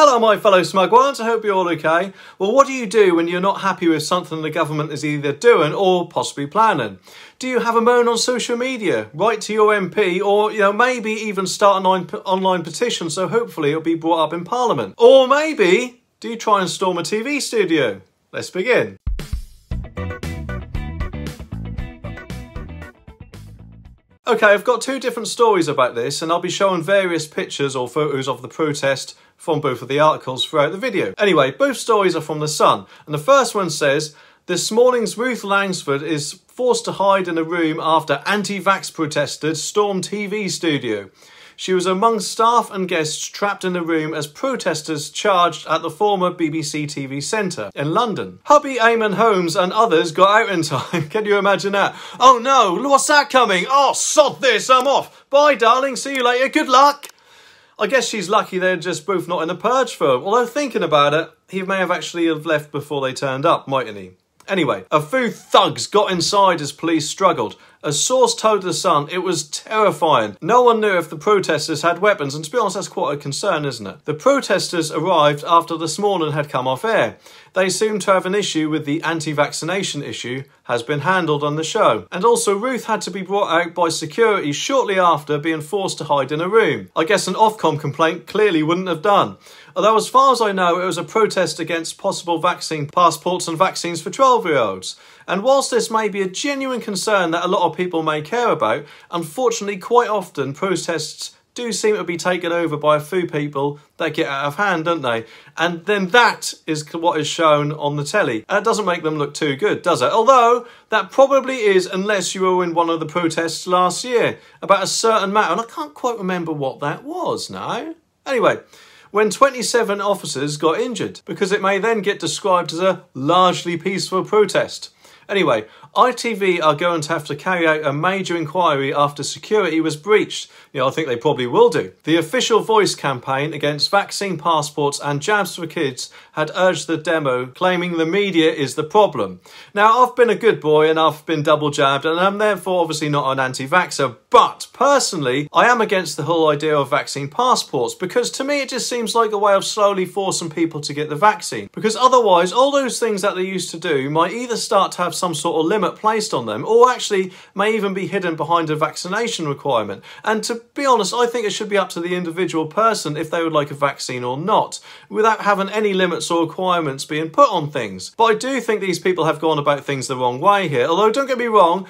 Hello my fellow smug ones, I hope you're all okay. Well what do you do when you're not happy with something the government is either doing or possibly planning? Do you have a moan on social media, write to your MP or you know maybe even start an online petition so hopefully it'll be brought up in Parliament? Or maybe do you try and storm a TV studio? Let's begin. Okay, I've got two different stories about this and I'll be showing various pictures or photos of the protest from both of the articles throughout the video. Anyway, both stories are from The Sun, and the first one says, this morning's Ruth Langsford is forced to hide in a room after anti-vax protesters stormed TV studio. She was among staff and guests trapped in a room as protesters charged at the former BBC TV centre in London. Hubby Eamonn Holmes and others got out in time. Can you imagine that? Oh no, what's that coming? Oh, sod this, I'm off. Bye, darling, see you later, good luck. I guess she's lucky they're just both not in the purge film. Although thinking about it, he may have actually have left before they turned up, mightn't he? Anyway, a few thugs got inside as police struggled. A source told The Sun it was terrifying. No one knew if the protesters had weapons, and to be honest, that's quite a concern, isn't it? The protesters arrived after this morning had come off air. They seem to have an issue with the anti-vaccination issue has been handled on the show. And also Ruth had to be brought out by security shortly after being forced to hide in a room. I guess an Ofcom complaint clearly wouldn't have done. Although as far as I know, it was a protest against possible vaccine passports and vaccines for 12-year-olds. And whilst this may be a genuine concern that a lot of people may care about, unfortunately quite often protests do seem to be taken over by a few people that get out of hand, don't they? And then that is what is shown on the telly. And it doesn't make them look too good, does it? Although, that probably is unless you were in one of the protests last year about a certain matter. And I can't quite remember what that was now. Anyway, when 27 officers got injured, because it may then get described as a largely peaceful protest. Anyway, ITV are going to have to carry out a major inquiry after security was breached. Yeah, I think they probably will do. The official voice campaign against vaccine passports and jabs for kids had urged the demo, claiming the media is the problem. Now, I've been a good boy and I've been double jabbed, and I'm therefore obviously not an anti vaxxer, but personally, I am against the whole idea of vaccine passports because to me it just seems like a way of slowly forcing people to get the vaccine. Because otherwise, all those things that they used to do might either start to have some sort of limit placed on them or actually may even be hidden behind a vaccination requirement. And to be honest, I think it should be up to the individual person if they would like a vaccine or not, without having any limits or requirements being put on things. But I do think these people have gone about things the wrong way here. Although, don't get me wrong,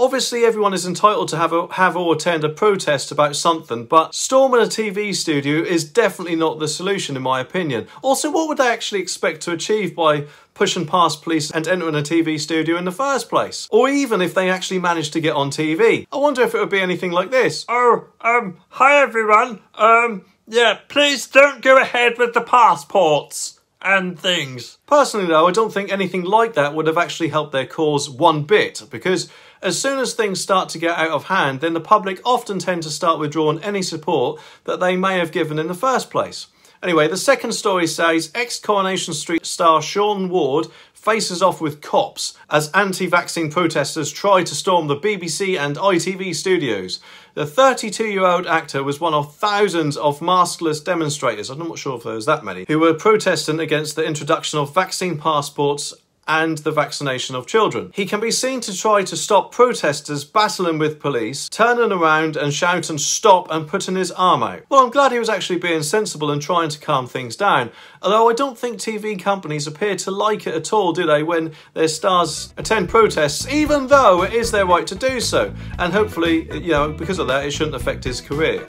Obviously, everyone is entitled to have, a, have or attend a protest about something, but storming a TV studio is definitely not the solution, in my opinion. Also, what would they actually expect to achieve by pushing past police and entering a TV studio in the first place? Or even if they actually managed to get on TV? I wonder if it would be anything like this. Oh, um, hi everyone. Um, yeah, please don't go ahead with the passports and things. Personally, though, I don't think anything like that would have actually helped their cause one bit, because as soon as things start to get out of hand, then the public often tend to start withdrawing any support that they may have given in the first place. Anyway, the second story says ex-Coronation Street star Sean Ward faces off with cops as anti-vaccine protesters try to storm the BBC and ITV studios. The 32-year-old actor was one of thousands of maskless demonstrators, I'm not sure if there was that many, who were protesting against the introduction of vaccine passports and the vaccination of children. He can be seen to try to stop protesters battling with police, turning around and shouting stop and putting his arm out. Well, I'm glad he was actually being sensible and trying to calm things down, although I don't think TV companies appear to like it at all, do they, when their stars attend protests, even though it is their right to do so. And hopefully, you know, because of that, it shouldn't affect his career.